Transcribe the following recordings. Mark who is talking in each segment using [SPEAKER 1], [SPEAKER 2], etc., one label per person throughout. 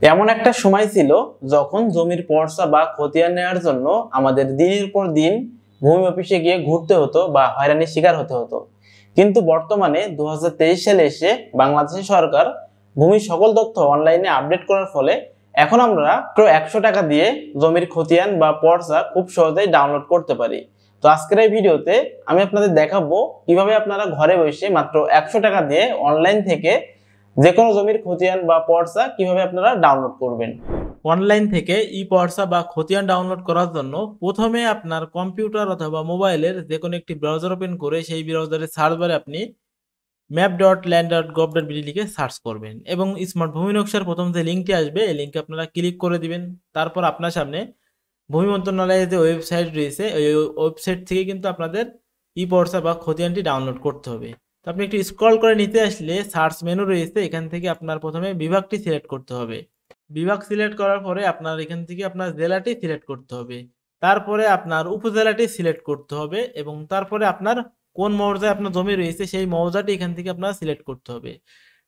[SPEAKER 1] এমন একটা সময় ছিল যখন জমির পর্সা বা খতিয়ান নেওয়ার জন্য আমাদের দিনের পর দিন ভূমি অফিসে গিয়ে ঘুরতে হতো বা হয়রানির শিকার হতে হতো। কিন্তু বর্তমানে দু হাজার তেইশ সালে এসে বাংলাদেশের সরকার ভূমির সকল তথ্য অনলাইনে আপডেট করার ফলে এখন আমরা একশো টাকা দিয়ে জমির খতিয়ান বা পর্সা খুব সহজেই ডাউনলোড করতে পারি। তো আজকের এই ভিডিওতে আমি আপনাদের দেখাবো কীভাবে আপনারা ঘরে বসে মাত্র একশো টাকা দিয়ে অনলাইন থেকে যে কোনো জমির খতিয়ান বা পর্সা কীভাবে আপনারা ডাউনলোড করবেন?
[SPEAKER 2] অনলাইন থেকে ই পর্সা বা খতিয়ান ডাউনলোড করার জন্য প্রথমে আপনার কম্পিউটার অথবা মোবাইলের যে কোনো একটি ব্রাউজার ওপেন করে সেই ব্রাউজারের সার্চ বারে আপনি map dot land dot gov dot BD লিখে সার্চ করবেন এবং স্মার্ট ভূমি নকশার প্রথম যে লিঙ্কটি আসবে, এই লিঙ্কে আপনারা ক্লিক করে দিবেন। তারপর আপনার সামনে ভূমি মন্ত্রণালয়ের যে ওয়েবসাইট রয়েছে, ওই ওয়েবসাইট থেকে কিন্তু আপনাদের ই পর্সা বা খতিয়ানটি ডাউনলোড করতে হবে। তো আপনি একটু স্ক্রল করে নিতে আসলে সার্চ মেনু রয়েছে, এখান থেকে আপনার প্রথমে বিভাগটি সিলেক্ট করতে হবে। বিভাগ সিলেক্ট করার পরে আপনার এখান থেকে আপনার জেলাটি সিলেক্ট করতে হবে। তারপরে আপনার উপজেলাটি সিলেক্ট করতে হবে এবং তারপরে আপনার কোন মৌজায় আপনার জমি রয়েছে, সেই মৌজাটি এখান থেকে আপনার সিলেক্ট করতে হবে।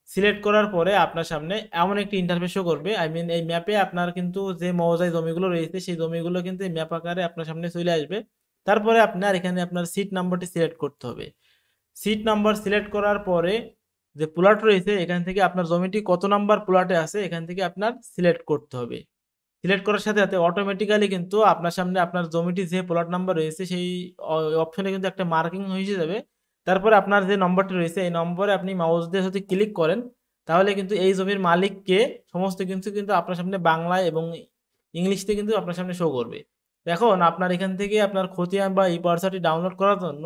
[SPEAKER 2] সিলেক্ট করার পরে আপনার সামনে এমন একটি ইন্টারফেসও করবে। আই মিন এই ম্যাপে আপনার কিন্তু যে মৌজায় জমিগুলো রয়েছে, সেই জমিগুলো কিন্তু ম্যাপ আকারে আপনার সামনে চলে আসবে। তারপরে আপনার এখানে আপনার সিট নাম্বারটি সিলেক্ট করতে হবে। সিট নাম্বার সিলেক্ট করার পরে যে প্লট রয়েছে, এখান থেকে আপনার জমিটি কত নাম্বার প্লটে আছে, এখান থেকে আপনার সিলেক্ট করতে হবে। সিলেক্ট করার সাথে সাথে অটোমেটিক্যালি কিন্তু আপনার সামনে আপনার জমিটি যে প্লট নাম্বার রয়েছে, সেই অপশনে কিন্তু একটা মার্কিং হয়ে যাবে। তারপরে আপনার যে নম্বরটি রয়েছে, এই নম্বরে আপনি মাউস দিয়ে যদি ক্লিক করেন, তাহলে কিন্তু এই জমির মালিককে সমস্ত কিছু কিন্তু আপনার সামনে বাংলায় এবং ইংলিশতে কিন্তু আপনার সামনে শো করবে। এখন আপনার এখান থেকে আপনার খতিয়ান বা ই পার্সাটি ডাউনলোড করার জন্য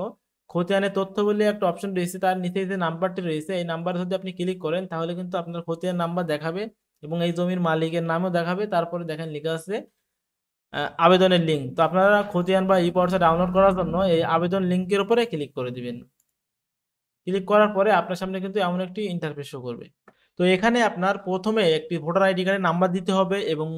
[SPEAKER 2] খতিয়ানের তথ্য বলে একটা অপশন রয়েছে, তার নিচে যে নাম্বারটি রয়েছে, এই নাম্বারে যদি আপনি ক্লিক করেন, তাহলে কিন্তু আপনার খতিয়ান নাম্বার দেখাবে এবং এই জমির মালিকের নামও দেখাবে। তারপরে দেখেন লেখা আছে আবেদনের লিঙ্ক তো আপনারা খতিয়ান বা ই পর্সা ডাউনলোড করার জন্য এই আবেদন লিঙ্কের উপরে ক্লিক করে দিবেন। ক্লিক করার পরে আপনার সামনে কিন্তু এমন একটি ইন্টারফেস শো করবে। তো এখানে আপনার প্রথমে একটি ভোটার আইডি কার্ডের নাম্বার দিতে হবে এবং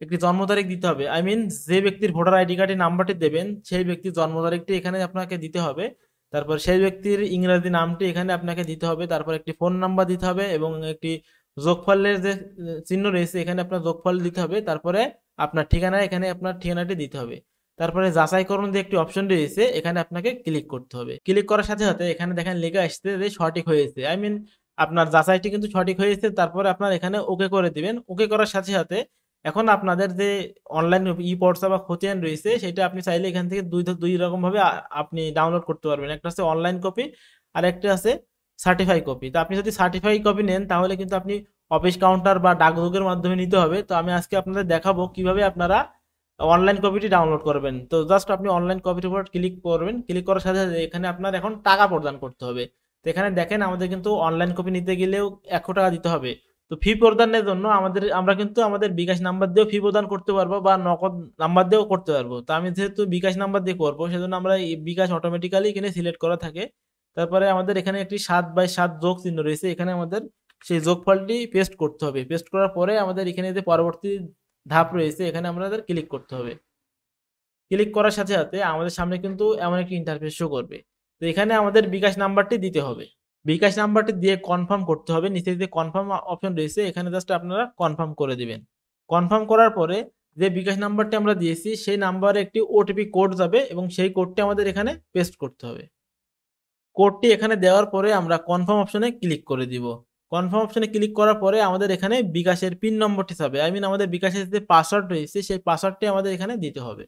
[SPEAKER 2] একটি জন্ম তারিখ দিতে হবে। আই মিন যে ব্যক্তির ভোটার আইডি কার্ডের নাম্বারটি দেবেন, সেই ব্যক্তির জন্ম তারিখটি এখানে আপনাকে দিতে হবে। তারপর সেই ব্যক্তির ইংরেজি নামটি এখানে আপনাকে দিতে হবে। তারপর একটি ফোন নাম্বার দিতে হবে এবং একটি যোগফলের যে চিহ্ন রয়েছে, এখানে আপনার যোগফল দিতে হবে। তারপরে আপনার ঠিকানা, এখানে আপনার ঠিকানাটি দিতে হবে। তারপরে যাচাইকরণ যে একটি অপশন রয়েছে, এখানে আপনাকে ক্লিক করতে হবে। ক্লিক করার সাথে সাথে এখানে দেখেন লেখা আসছে যে সঠিক হয়েছে। আই মিন আপনার যাচাইটি কিন্তু সঠিক হয়েছে। তারপরে আপনার এখানে ওকে করে দিবেন। ওকে করার সাথে সাথে এখন আপনাদের যে অনলাইন ই পর্সা বা খতিয়ান রয়েছে, সেটা আপনি চাইলে এখান থেকে দুই দুই রকম ভাবে আপনি ডাউনলোড করতে পারবেন। একটা হচ্ছে অনলাইন কপি আর একটা আছে সার্টিফাই কপি তো আপনি যদি সার্টিফাই কপি নেন, তাহলে কিন্তু আপনি অফিস কাউন্টার বা ডাকযোগের মাধ্যমে নিতে হবে। তো আমি আজকে আপনাদের দেখাবো কীভাবে আপনারা অনলাইন কপিটি ডাউনলোড করবেন। তো জাস্ট আপনি অনলাইন কপির উপর ক্লিক করবেন। ক্লিক করার সাথে সাথে এখানে আপনার এখন টাকা প্রদান করতে হবে। তো এখানে দেখেন আমাদের কিন্তু অনলাইন কপি নিতে গেলেও একশো টাকা দিতে হবে। তো ফি প্রদানের জন্য আমাদের, আমরা কিন্তু আমাদের বিকাশ নাম্বার দিয়েও ফি প্রদান করতে পারব বা নগদ নাম্বার দিয়েও করতে পারব। তো আমি যেহেতু বিকাশ নাম্বার দিয়ে করব, সেজন্য আমরা বিকাশ অটোমেটিক্যালি এখানে সিলেক্ট করা থাকে। তারপরে আমাদের এখানে একটি সাত বাই সাত যোগ চিহ্ন রয়েছে, এখানে আমাদের সেই যোগফলটি পেস্ট করতে হবে। পেস্ট করার পরে আমাদের এখানে যে পরবর্তী ধাপ রয়েছে, এখানে আমাদের ক্লিক করতে হবে। ক্লিক করার সাথে সাথে আমাদের সামনে কিন্তু এমন একটি ইন্টারফেস শো করবে। তো এখানে আমাদের বিকাশ নাম্বারটি দিতে হবে। বিকাশ নাম্বারটি দিয়ে কনফার্ম করতে হবে। নিচে যে কনফার্ম অপশন রয়েছে, এখানে জাস্ট আপনারা কনফার্ম করে দিবেন। কনফার্ম করার পরে যে বিকাশ নাম্বারটি আমরা দিয়েছি, সেই নাম্বারে একটি ওটিপি কোড যাবে এবং সেই কোডটি আমাদের এখানে পেস্ট করতে হবে। কোডটি এখানে দেওয়ার পরে আমরা কনফার্ম অপশনে ক্লিক করে দিব। কনফার্ম অপশনে ক্লিক করার পরে আমাদের এখানে বিকাশের পিন নম্বরটি যাবে আই মিন আমাদের বিকাশের যে পাসওয়ার্ড রয়েছে, সেই পাসওয়ার্ডটি আমাদের এখানে দিতে হবে।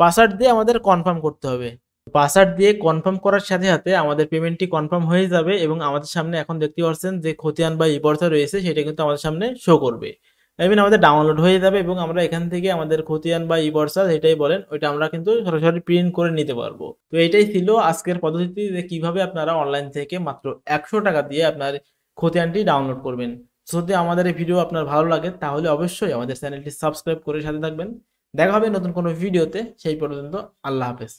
[SPEAKER 2] পাসওয়ার্ড দিয়ে আমাদের কনফার্ম করতে হবে। পাসওয়ার্ড দিয়ে কনফার্ম করার সাথে সাথে আমাদের পেমেন্টটি কনফার্ম হয়ে যাবে এবং আমাদের সামনে এখন দেখতে পাচ্ছেন যে খতিয়ান বা ইবর্থা রয়েছে, সেটা কিন্তু আমাদের সামনে শো করবে। আই মিন আমাদের ডাউনলোড হয়ে যাবে এবং আমরা এখান থেকে আমাদের খতিয়ান বা ইবর্সা যেটাই বলেন, ওইটা আমরা কিন্তু সরাসরি প্রিন্ট করে নিতে পারব। তো এটাই ছিল আজকের পদ্ধতি যে কীভাবে আপনারা অনলাইন থেকে মাত্র একশো টাকা দিয়ে আপনার খতিয়ানটি ডাউনলোড করবেন। যদি আমাদের এই ভিডিও আপনার ভালো লাগে, তাহলে অবশ্যই আমাদের চ্যানেলটি সাবস্ক্রাইব করে সাথে থাকবেন। দেখা হবে নতুন কোনো ভিডিওতে সেই পর্যন্ত আল্লাহ হাফেজ।